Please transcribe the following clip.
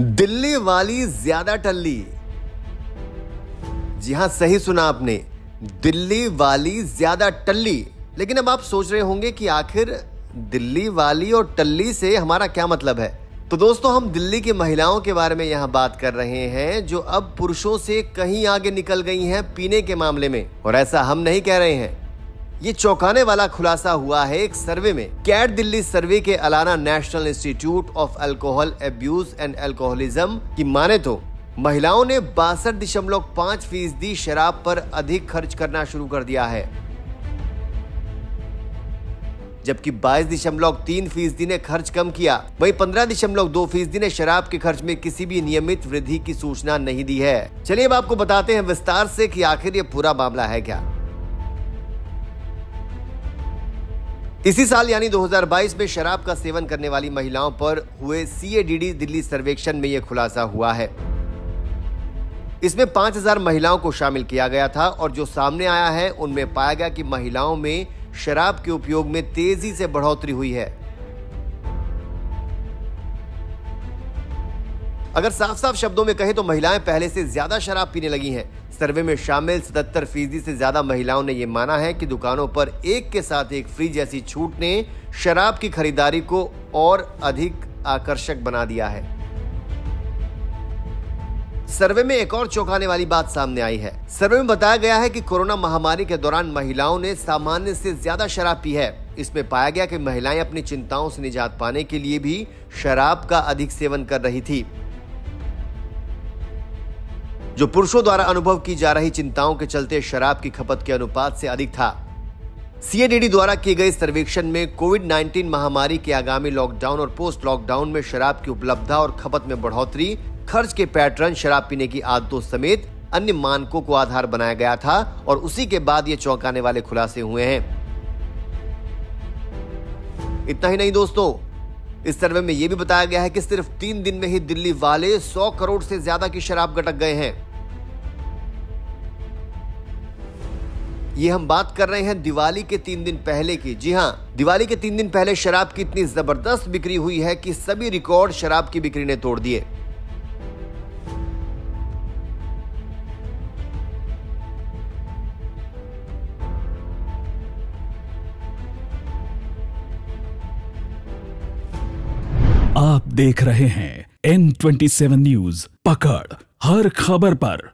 दिल्ली वाली ज़्यादा टल्ली। जी हाँ, सही सुना आपने। दिल्ली वाली ज़्यादा टल्ली। लेकिन अब आप सोच रहे होंगे कि आखिर दिल्ली वाली और टल्ली से हमारा क्या मतलब है? तो दोस्तों, हम दिल्ली की महिलाओं के बारे में यहाँ बात कर रहे हैं, जो अब पुरुषों से कहीं आगे निकल गई हैं पीने के मामले में। और ऐसा हम नहीं कह रहे हैं। ये चौंकाने वाला खुलासा हुआ है एक सर्वे में। कैट दिल्ली सर्वे के Alana National Institute of Alcohol Abuse and Alcoholism की माने तो महिलाओं ने बासठ दशमलव पाँच फ़ीसदी शराब पर अधिक खर्च करना शुरू कर दिया है। जबकि बाईस दशमलव तीन फ़ीसदी ने खर्च कम किया, वही पंद्रह दशमलव दो फ़ीसदी ने शराब के खर्च में किसी भी नियमित वृद्धि की सूचना नहीं दी है। चलिए अब आपको बताते हैं विस्तार से कि आखिर ये पूरा मामला है क्या। इसी साल यानी 2022 में शराब का सेवन करने वाली महिलाओं पर हुए सीएडीडी दिल्ली सर्वेक्षण में यह खुलासा हुआ है। इसमें 5000 महिलाओं को शामिल किया गया था और जो सामने आया है, उनमें पाया गया कि महिलाओं में शराब के उपयोग में तेज़ी से बढ़ोतरी हुई है। अगर साफ़ साफ़ शब्दों में कहें तो महिलाएँ पहले से ज़्यादा शराब पीने लगी हैं। सर्वे में शामिल सतहत्तर फ़ीसदी से ज़्यादा महिलाओं ने यह माना है कि दुकानों पर एक के साथ एक फ्री जैसी छूट ने शराब की खरीदारी को और अधिक आकर्षक बना दिया है। सर्वे में एक और चौंकाने वाली बात सामने आई है। सर्वे में बताया गया है कि कोरोना महामारी के दौरान महिलाओं ने सामान्य से ज़्यादा शराब पी है। इसमें पाया गया कि महिलाएँ अपनी चिंताओं से निजात पाने के लिए भी शराब का अधिक सेवन कर रही थी। जो पुरुषों द्वारा अनुभव की जा रही चिंताओं के चलते शराब की खपत के अनुपात से अधिक था। सीएडीडी द्वारा किए गए सर्वेक्षण में कोविड 19 महामारी के आगामी लॉकडाउन और पोस्ट लॉकडाउन में शराब की उपलब्धता और खपत में बढ़ोतरी, खर्च के पैटर्न, शराब पीने की आदतों समेत अन्य मानकों को आधार बनाया गया था और उसी के बाद ये चौंकाने वाले खुलासे हुए हैं। इतना ही नहीं दोस्तों, इस सर्वे में यह भी बताया गया है कि सिर्फ़ तीन दिन में ही दिल्ली वाले 100 करोड़ से ज़्यादा की शराब गटक गए हैं। ये हम बात कर रहे हैं दिवाली के तीन दिन पहले की। जी हाँ दिवाली के तीन दिन पहले शराब की इतनी ज़बरदस्त बिक्री हुई है कि सभी रिकॉर्ड शराब की बिक्री ने तोड़ दिए। आप देख रहे हैं एन ट्वेंटी सेवन न्यूज़ पकड़, हर खबर पर।